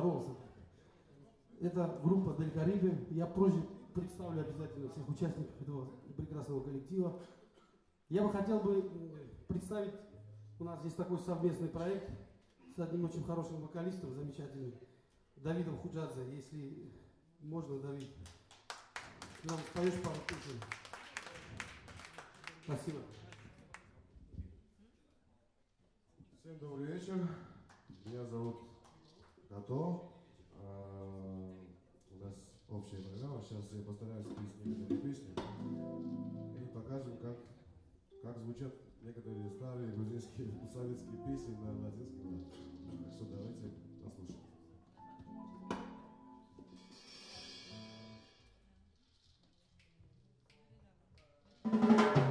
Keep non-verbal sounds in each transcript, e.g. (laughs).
здоровался. Это группа Дель Карибе. Я позже представлю обязательно всех участников этого прекрасного коллектива. Я бы хотел бы представить, у нас здесь такой совместный проект с одним очень хорошим вокалистом, замечательным, Давидом Худжадзе. Если можно, Давид, нам споешь пару песен. Спасибо. Всем добрый вечер. Меня зовут Като. А, у нас общая программа. Сейчас я постараюсь спеть песни и покажем, как, как звучат некоторые старые грузинские (laughs) советские песни на латинском языке. Так что давайте послушаем. Thank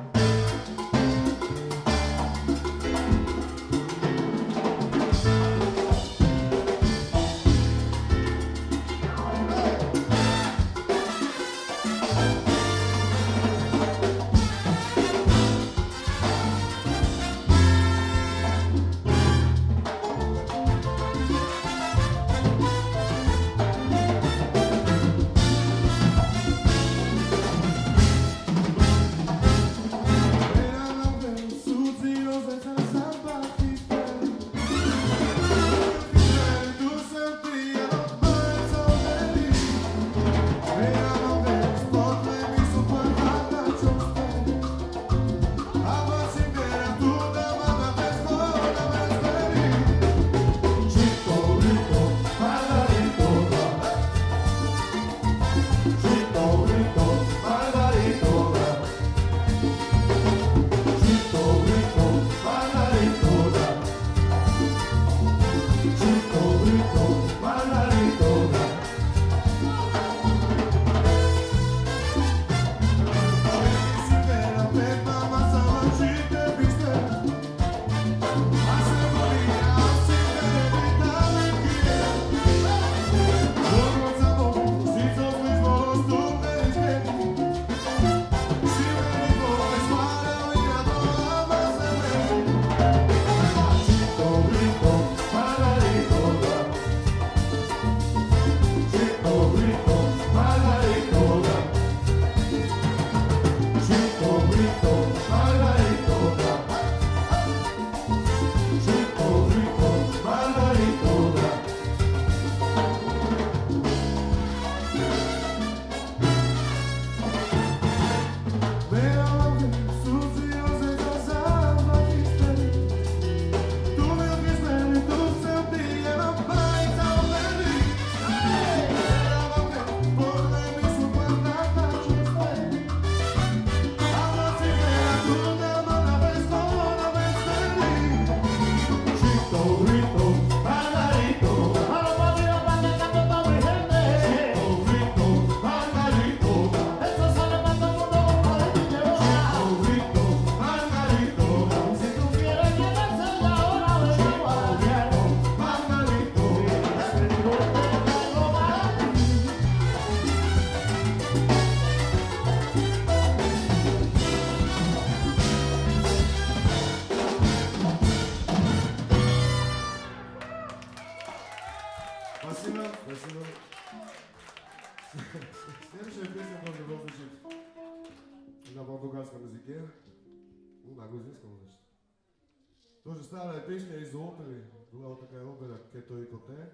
Тоже стара е песня из опери, главата кај опера, кето и коте.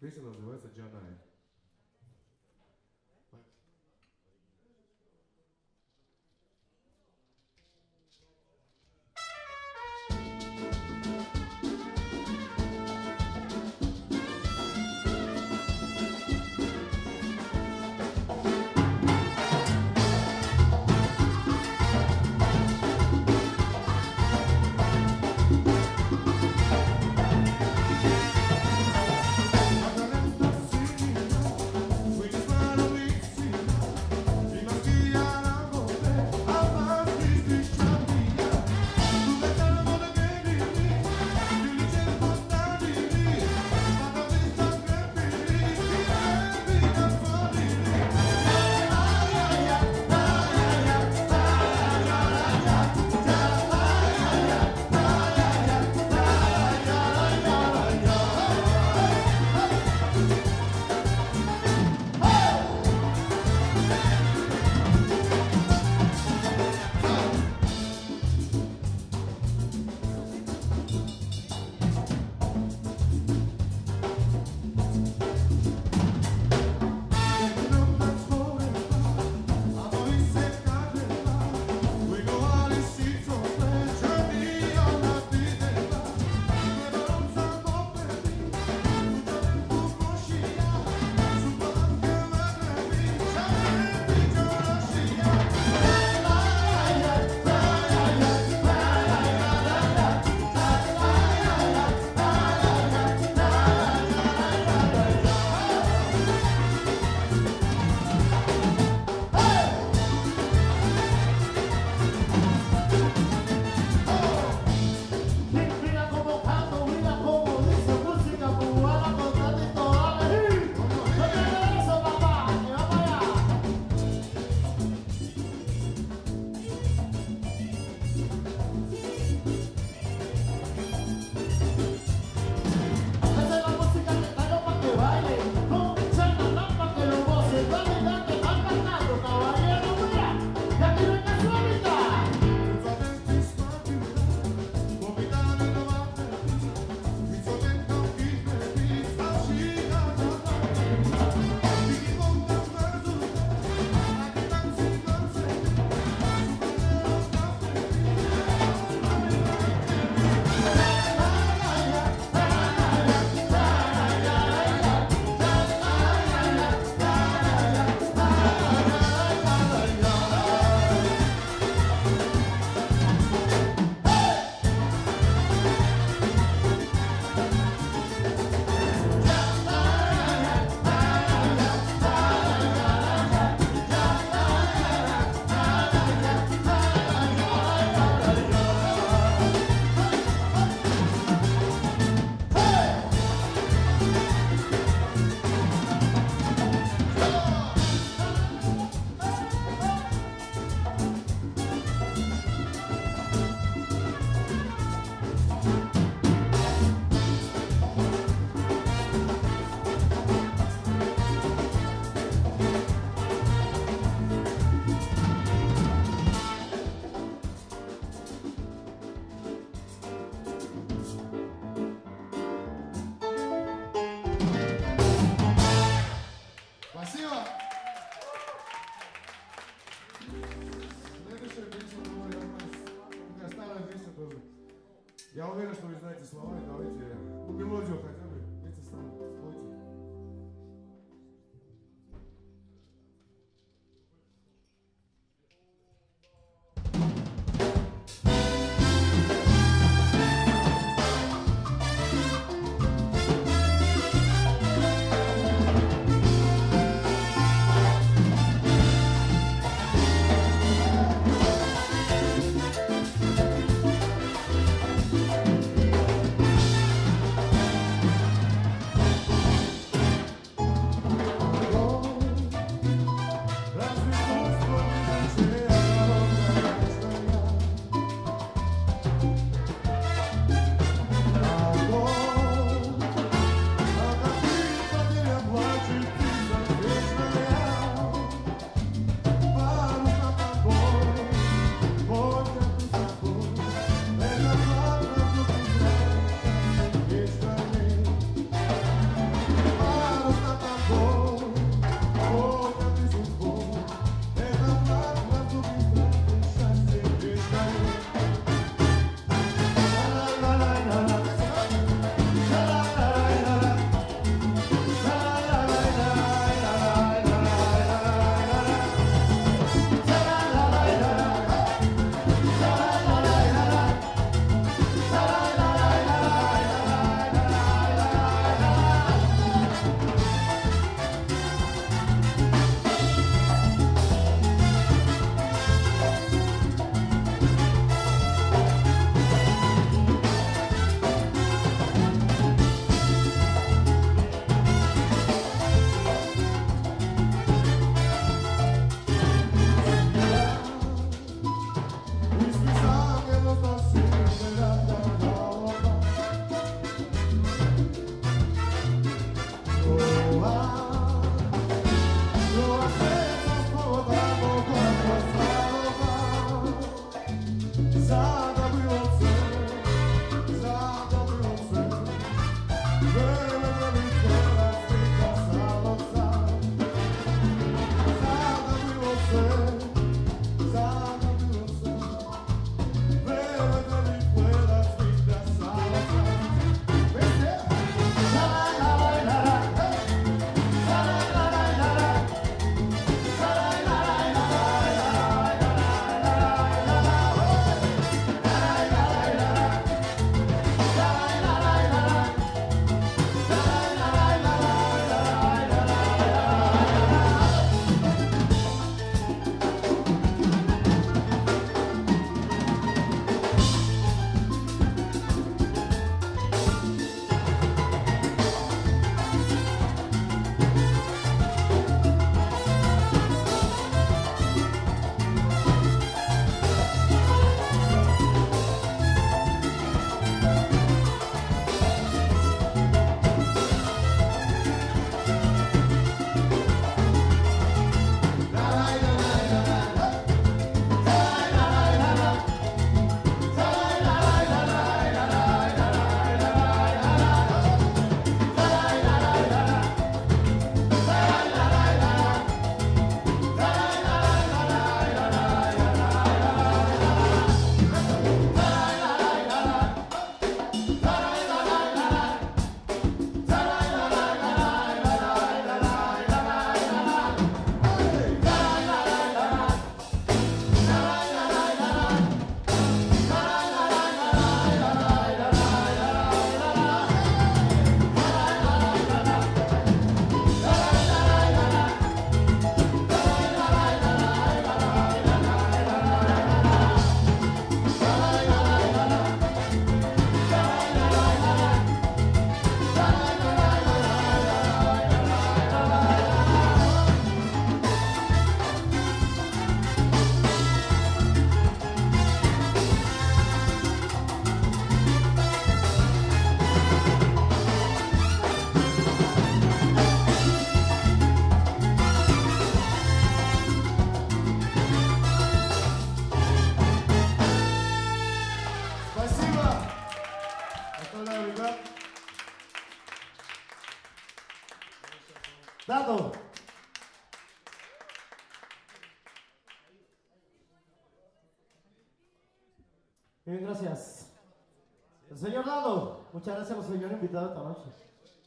Песня называется «Джанай».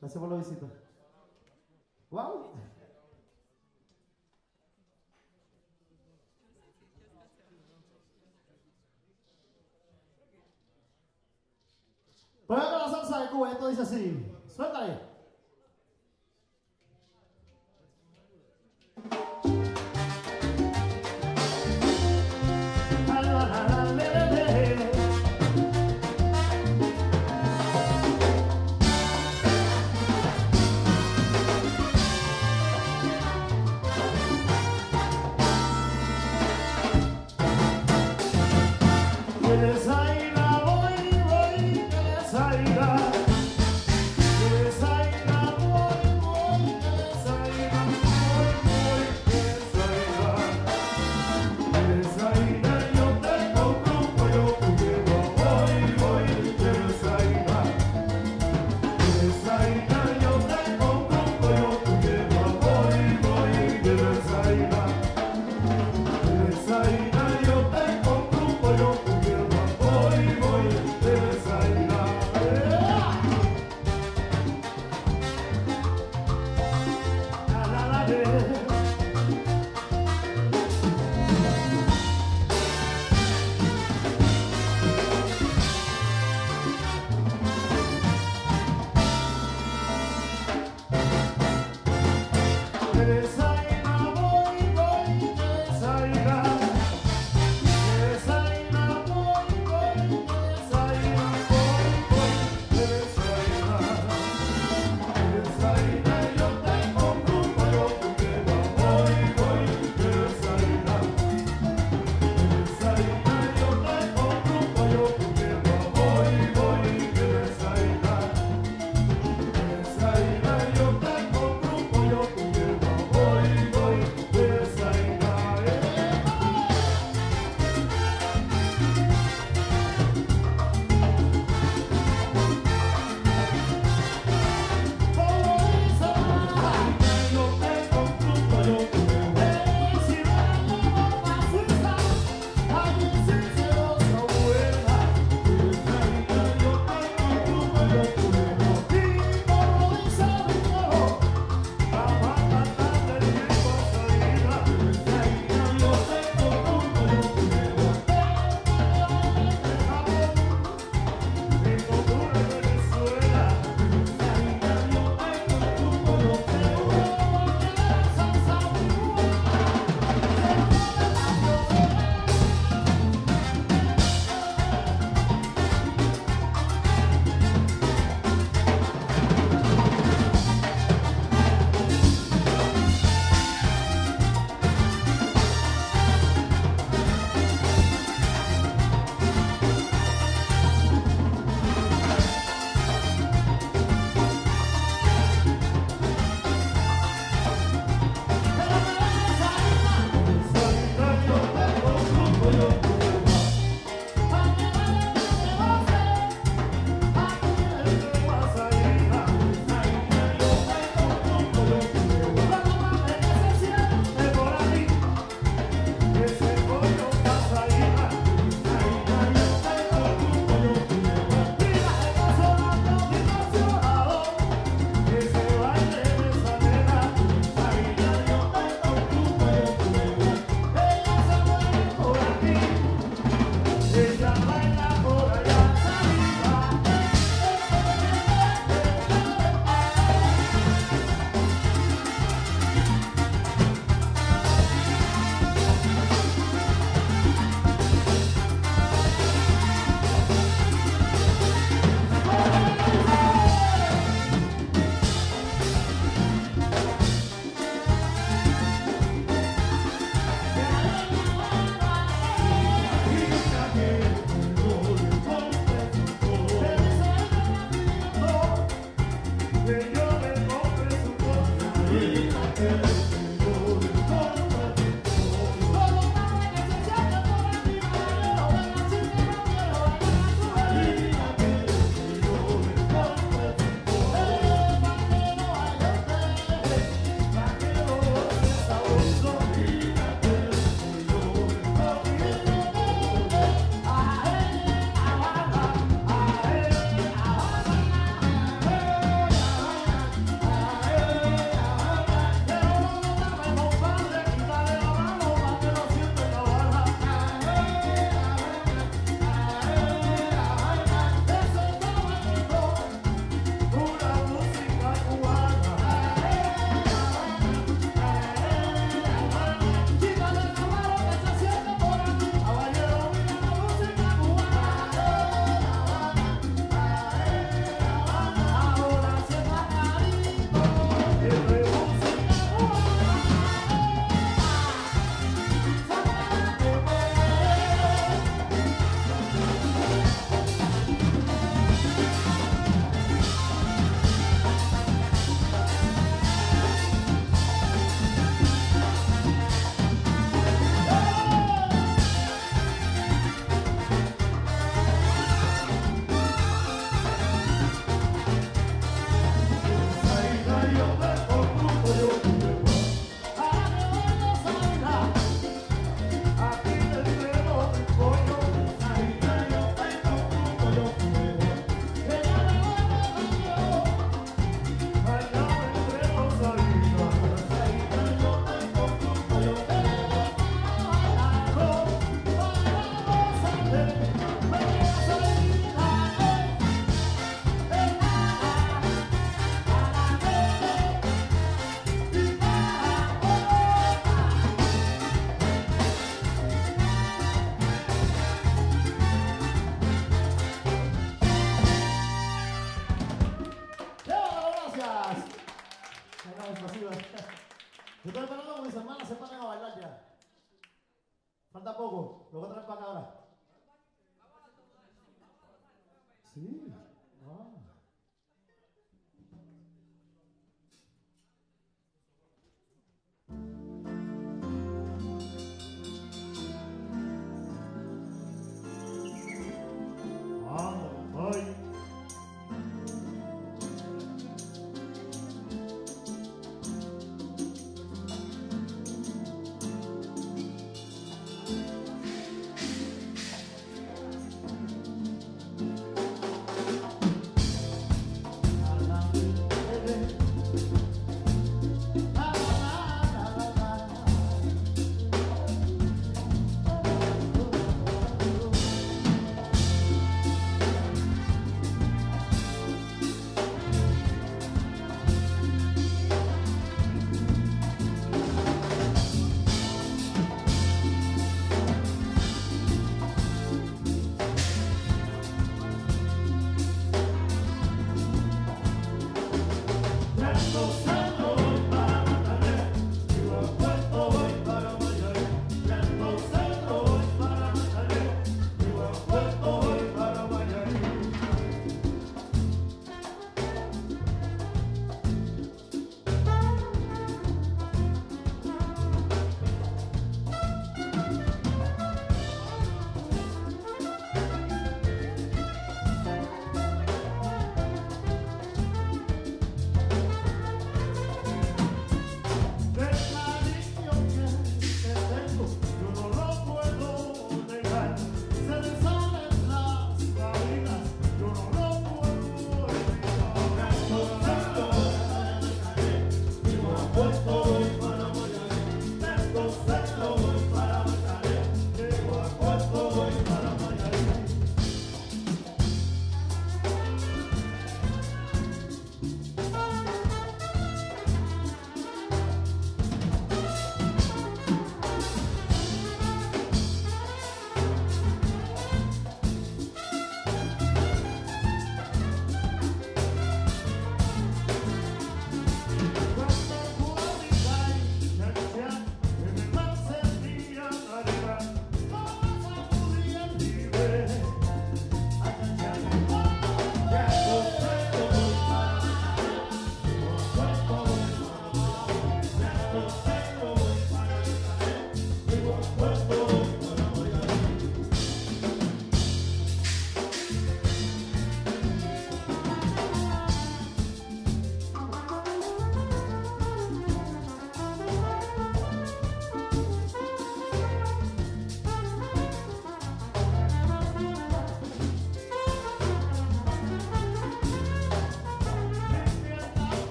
Nasce bola visita. Uau! Põe a de Cuba, Saico, então diz assim. Suelta aí. Seite.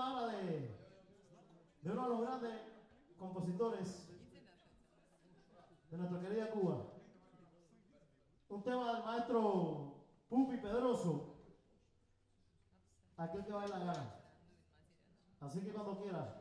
Vamos a hacer un tema ahora de, uno de los grandes compositores de nuestra querida Cuba. Un tema del maestro Pupi Pedroso. Aquel que va en la gana. Así que cuando quiera.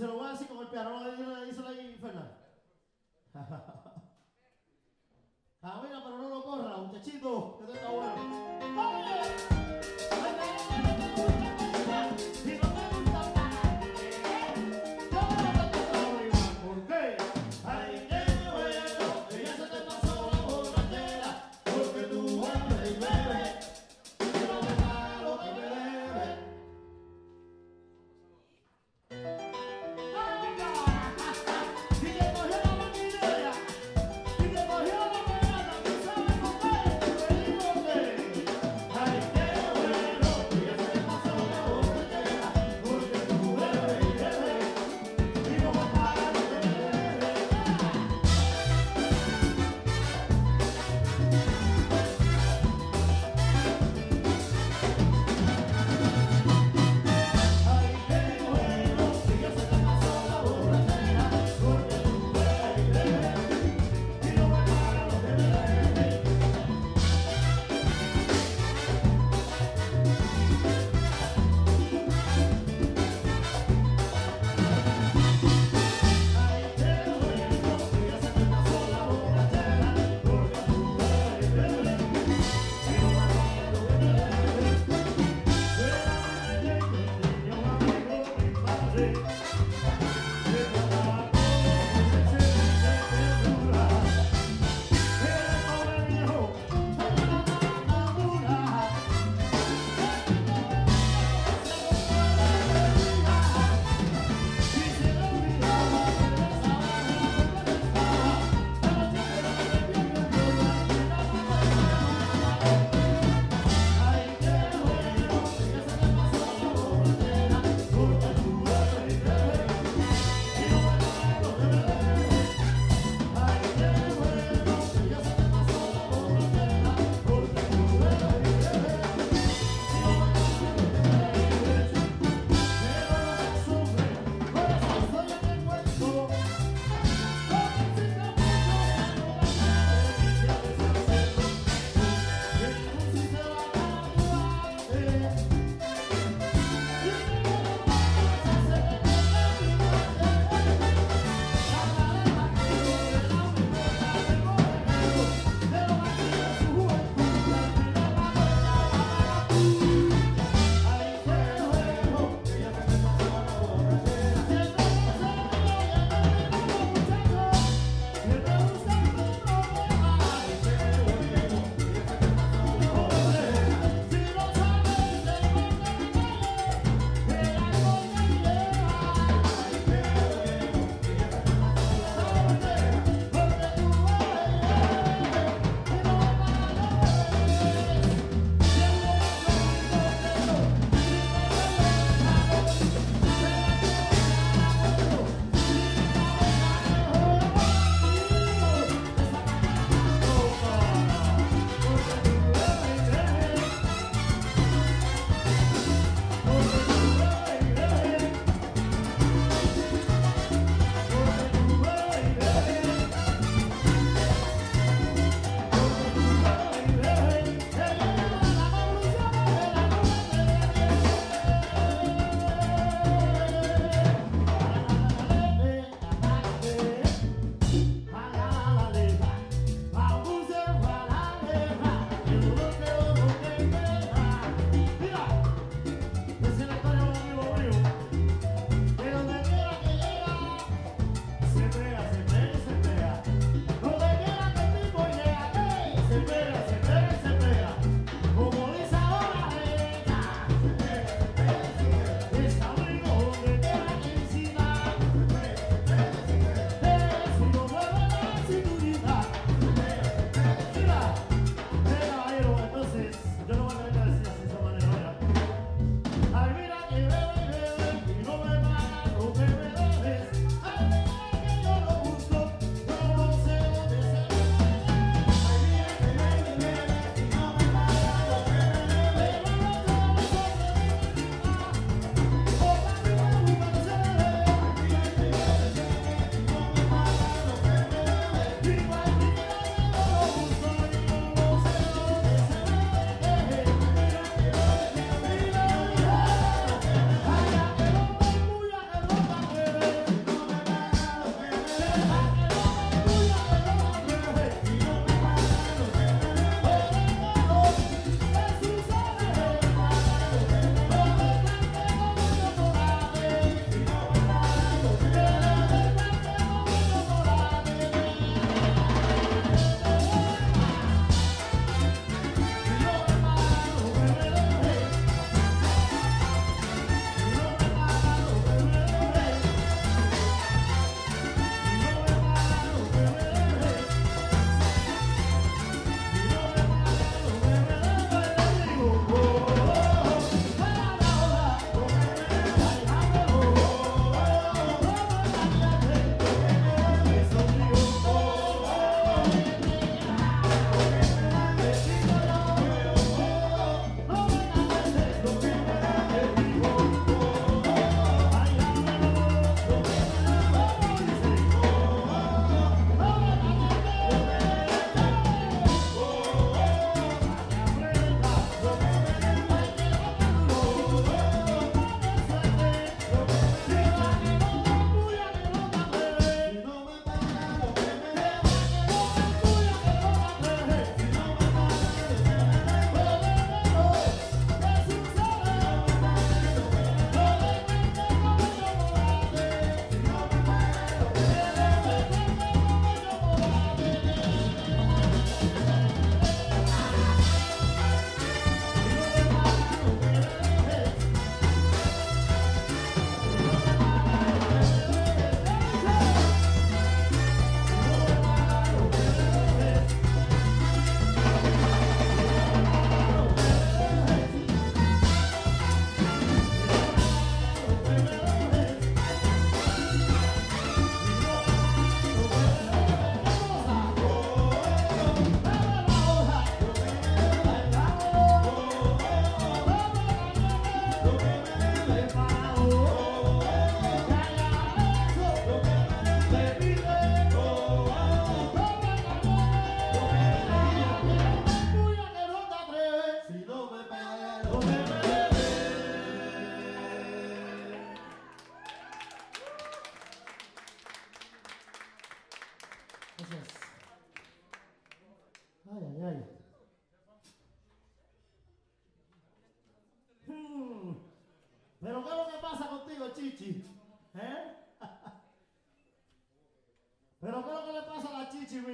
Se lo voy a decir con el piano,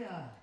Aleluia!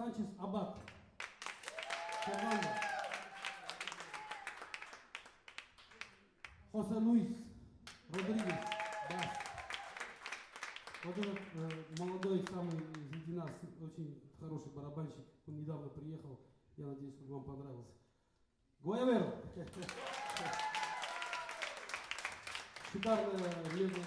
Санчес Абат. Фернандо. Хосе Луис Родригес. Бас. Вот этот э, молодой, самый среди нас, очень хороший барабанщик. Он недавно приехал. Я надеюсь, он вам понравился. Гуэверо. (laughs) Шикарная медная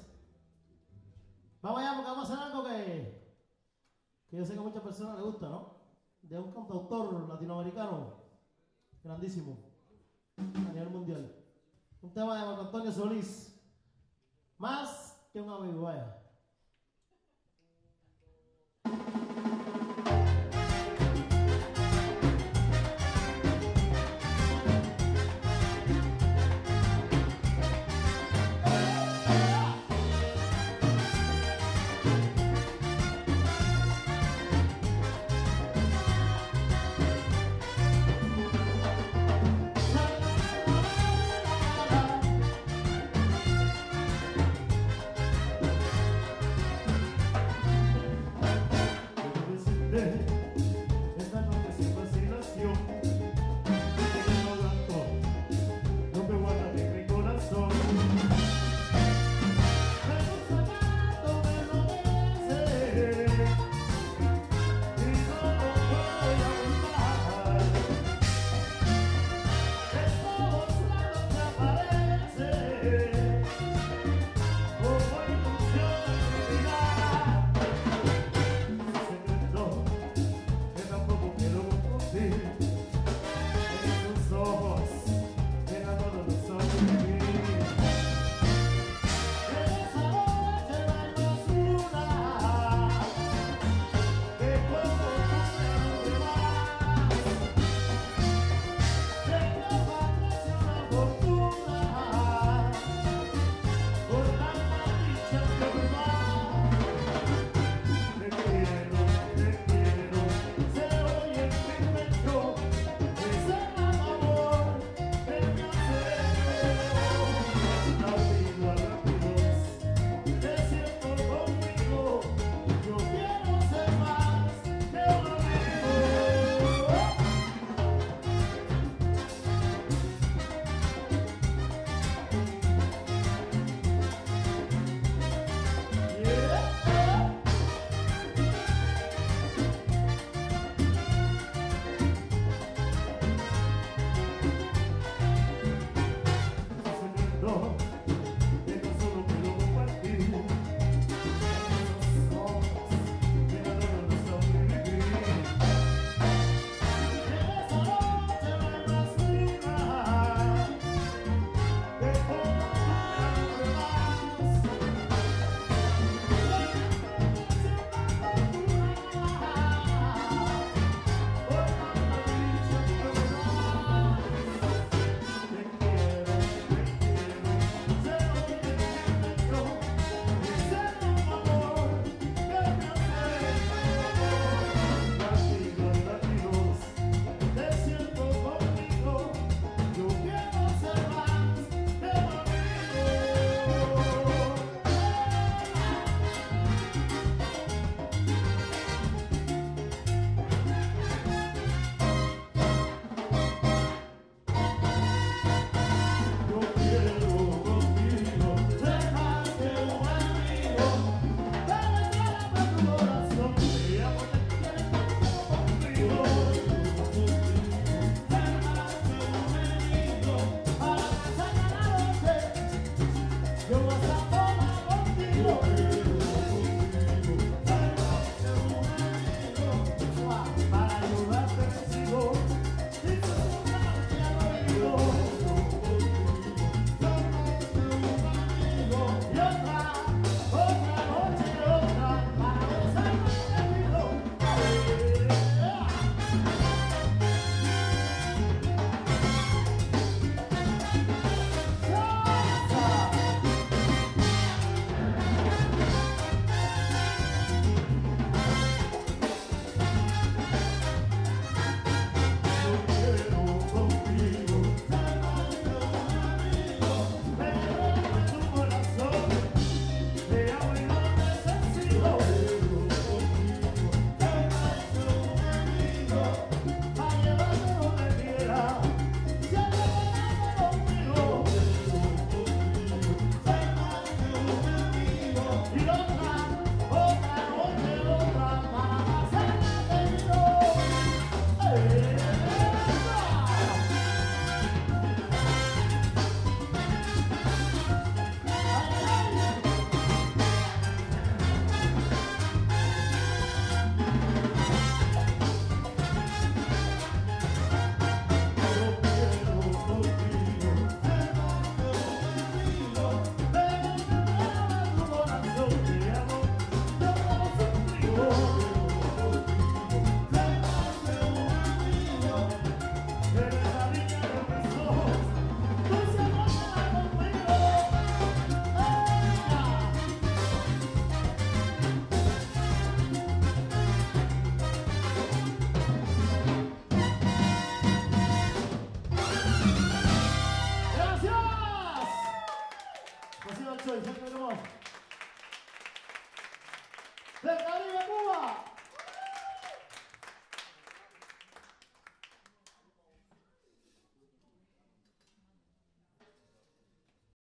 De un cantautor latinoamericano grandísimo a nivel mundial. Un tema de Marco Antonio Solís. Más que un amigo, vaya.